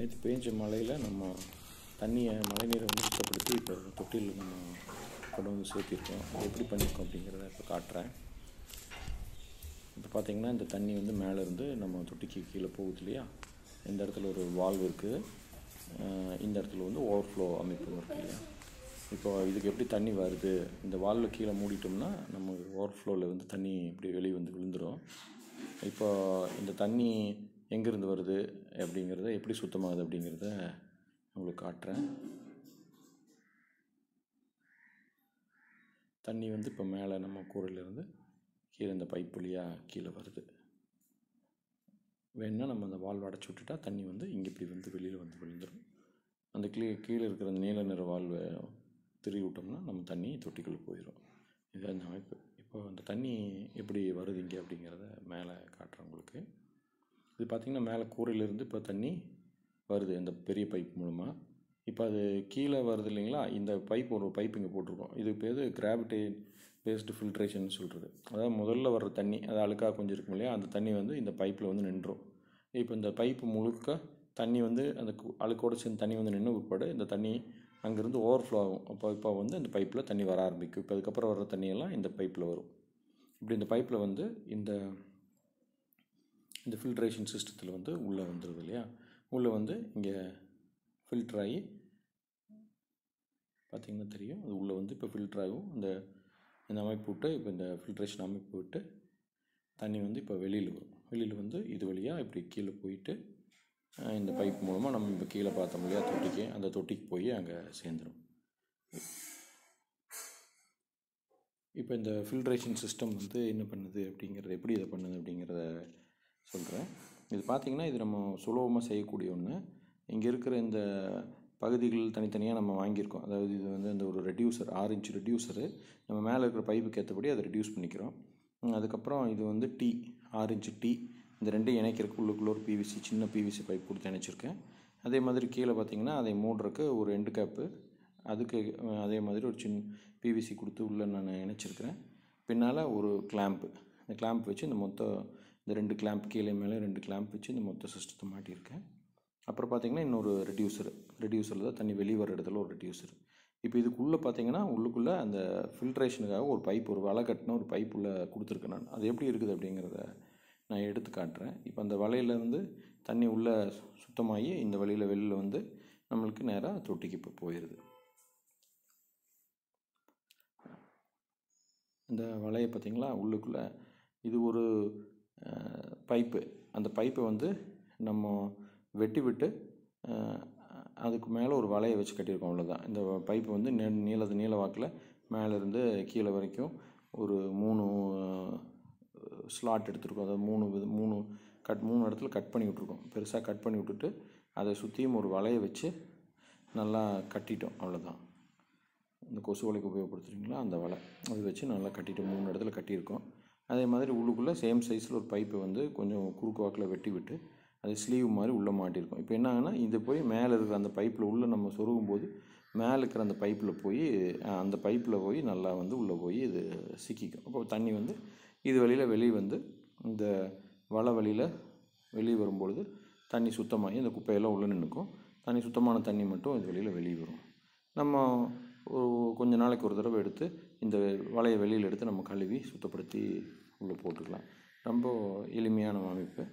நேற்று பேஞ்ச மழையில் நம்ம தண்ணியை மழைநீரை வந்து சுத்தப்படுத்தி இப்போ தொட்டியில் நம்ம கொண்டு வந்து சேர்த்திருக்கோம். அது எப்படி பண்ணியிருக்கோம் அப்படிங்கிறத இப்போ காட்டுறேன். இப்போ பார்த்தீங்கன்னா இந்த தண்ணி வந்து மேலே இருந்து நம்ம தொட்டிக்கு கீழே போகுது இல்லையா? இந்த இடத்துல ஒரு வால்வ் இருக்குது. இந்த இடத்துல வந்து ஓவர்ஃப்ளோ அமைப்பு இருக்குது இல்லையா? இப்போ இதுக்கு எப்படி தண்ணி வருது? இந்த வால்வில் கீழே மூடிட்டோம்னா நம்ம ஓவர்ஃப்ளோவில் வந்து தண்ணி இப்படி வெளியே வந்து விழுந்துடும் இப்போ இந்த தண்ணி எங்கேருந்து வருது? அப்படிங்கிறத எப்படி சுத்தமாகுது அப்படிங்கிறத உங்களுக்கு காட்டுறேன். தண்ணி வந்து இப்போ மேலே நம்ம கூரையிலேருந்து கீழே இந்த பைப் வழியாக கீழே வருது. வேணுன்னா நம்ம அந்த வால்வ் அடைச்சி விட்டுட்டா தண்ணி வந்து இங்கே இப்படி வந்து வெளியில் வந்து விழுந்துடும் அந்த கீழே கீழே இருக்கிற அந்த நீல நிற வால்வை திருவி விட்டோம்னா நம்ம தண்ணி தொட்டிக்குள்ளே போயிடும் இதுதான் இந்த அமைப்பு. இப்போ அந்த தண்ணி எப்படி வருது இங்கே அப்படிங்கிறத மேலே காட்டுறேன் உங்களுக்கு. இது பார்த்திங்கன்னா மேலே கூரையிலேருந்து இப்போ தண்ணி வருது இந்த பெரிய பைப் மூலமாக இப்போ அது கீழே வருது இல்லைங்களா? இந்த பைப் ஒரு பைப் இங்கே போட்டிருக்கோம். இது பேர் கிராவிட்டி பேஸ்டு ஃபில்ட்ரேஷன் சொல்கிறது அதாவது முதல்ல வர்ற தண்ணி அது அழுக்காக கொஞ்சம் இருக்கும் இல்லையா? அந்த தண்ணி வந்து இந்த பைப்பில் வந்து நின்றோம். இப்போ இந்த பைப்பு முழுக்க தண்ணி வந்து அந்த கு- அழுக்கோடு சேர்ந்து தண்ணி வந்து நின்று உட்பாடு இந்த தண்ணி அங்கேருந்து ஓவர்ஃப்ளோ ஆகும். அப்போ இப்போ வந்து இந்த பைப்பில் தண்ணி வர ஆரம்பிக்கும். இப்போ அதுக்கப்புறம் வர்ற தண்ணியெல்லாம் இந்த பைப்பில் வரும். இப்படி இந்த பைப்பில் வந்து இந்த இந்த ஃபில்ட்ரேஷன் சிஸ்டத்தில் வந்து உள்ளே வந்துடுது இல்லையா? உள்ளே வந்து இங்கே ஃபில்டர் ஆகி பார்த்தீங்கன்னா தெரியும். அது உள்ளே வந்து இப்போ ஃபில்டர் ஆகும். இந்த இந்த அமைப்பு விட்டு இப்போ இந்த ஃபில்ட்ரேஷன் அமைப்பு விட்டு தண்ணி வந்து இப்போ வெளியில் வரும். வெளியில் வந்து இது வழியாக இப்படி கீழே போயிட்டு இந்த பைப் மூலமாக நம்ம இப்போ கீழே பார்த்தோம் இல்லையா? தொட்டிக்கு அந்த தொட்டிக்கு போய் அங்கே சேர்ந்துடும் இப்போ இந்த ஃபில்ட்ரேஷன் சிஸ்டம் வந்து என்ன பண்ணுது அப்படிங்கிறது எப்படி இதை பண்ணுது அப்படிங்கிறத சொல்கிறேன் இது பார்த்திங்கன்னா இது நம்ம சுலபமாக செய்யக்கூடிய ஒன்று இங்கே இருக்கிற இந்த பகுதிகள் தனித்தனியாக நம்ம வாங்கியிருக்கோம். அதாவது இது வந்து இந்த ஒரு ரெடியூசர் ஆறு இன்ச் ரெடியூசரு நம்ம மேலே இருக்கிற பைப்புக்கு ஏற்றபடி அதை ரெடியூஸ் பண்ணிக்கிறோம். அதுக்கப்புறம் இது வந்து டீ ஆறு இன்ச்சு டீ இந்த ரெண்டையும் இணைக்கிறதுக்கு உள்ளுக்குள்ள ஒரு பிவிசி சின்ன பிவிசி பைப் கொடுத்து இணைச்சிருக்கேன். அதே மாதிரி கீழே பார்த்தீங்கன்னா அதை மூடுறதுக்கு ஒரு ரெண்டு கேப்பு அதுக்கு அதே மாதிரி ஒரு சின்ன பிவிசி கொடுத்து உள்ளே நான் இணைச்சிருக்கிறேன். பின்னால் ஒரு கிளாம்ப்பு இந்த கிளாம்ப் வச்சு இந்த மொத்த இந்த ரெண்டு கிளாம்ப் கீழே மேலே ரெண்டு கிளாம்ப் வச்சு இந்த மொத்த சிஸ்டத்தை மாட்டியிருக்கேன். அப்புறம் பார்த்தீங்கன்னா இன்னொரு ரெடியூசர் ரெடியூசரில் தான் தண்ணி வெளியே வர இடத்துல ஒரு ரெடியூசர் இப்போ இதுக்குள்ளே பார்த்தீங்கன்னா உள்ளுக்குள்ளே அந்த ஃபில்ட்ரேஷனுக்காக ஒரு பைப் ஒரு வலை கட்டின ஒரு பைப் உள்ளே கொடுத்துருக்கேன் நான். அது எப்படி இருக்குது அப்படிங்கிறத நான் எடுத்து காட்டுறேன். இப்போ அந்த வலையில் வந்து தண்ணி உள்ளே சுத்தமாகி இந்த வழியில் வெளியில் வந்து நம்மளுக்கு நேராக தொட்டிக்கு இப்போ போயிடுது இந்த வலையை பார்த்தீங்களா உள்ளுக்குள்ளே இது ஒரு பைப்பு. அந்த பைப்பை வந்து நம்ம வெட்டி விட்டு அதுக்கு மேலே ஒரு வலையை வச்சு கட்டியிருக்கோம். அவ்வளோதான் இந்த பைப்பு வந்து நெ நீள நீள வாக்கில் மேலேருந்து கீழே வரைக்கும் ஒரு மூணு ஸ்லாட் எடுத்துருக்கோம். அதாவது மூணு வித- மூணு கட் மூணு இடத்துல கட் பண்ணி விட்ருக்கோம் பெருசாக கட் பண்ணி விட்டுட்டு அதை சுற்றியும் ஒரு வலையை வச்சு நல்லா கட்டிட்டோம். அவ்வளோதான் இந்த கொசு வலைக்கு உபயோகப்படுத்துறீங்களா? அந்த வலை. அது வச்சு நல்லா கட்டிட்டு மூணு இடத்துல கட்டியிருக்கோம். அதே மாதிரி உள்ளுக்குள்ளே சேம் சைஸில் ஒரு பைப்பை வந்து கொஞ்சம் குறுக்கு வாக்கில் வெட்டி விட்டு அது ஸ்லீவ் மாதிரி உள்ளே மாட்டியிருக்கோம். இப்போ என்ன ஆகுனா இது போய் மேலே இருக்கிற அந்த பைப்பில் உள்ளே நம்ம சொருகும் போது மேலே இருக்கிற அந்த பைப்பில் போய் அந்த பைப்பில் போய் நல்லா வந்து உள்ளே போய் இது சிக்கிக்கும். அப்போ தண்ணி வந்து இது வழியில் வெளியே வந்து இந்த வலை வழியில் வெளியே வரும்பொழுது தண்ணி சுத்தமாகி இந்த குப்பையெல்லாம் உள்ளே நின்றுக்கும் தண்ணி சுத்தமான தண்ணி மட்டும் இது வெளியில் வெளியே வரும். நம்ம ஒரு கொஞ்ச நாளைக்கு ஒரு தடவை எடுத்து இந்த வலையை வெளியில் எடுத்து நம்ம கழுவி சுத்தப்படுத்தி உள்ளே போட்டுக்கலாம். ரொம்ப எளிமையான அமைப்பு.